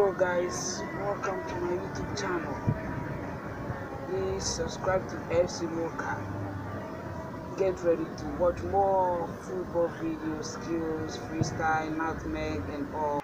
Hello guys, welcome to my YouTube channel. Please subscribe to FC Mocha. Get ready to watch more football videos, skills, freestyle, nutmeg, and all.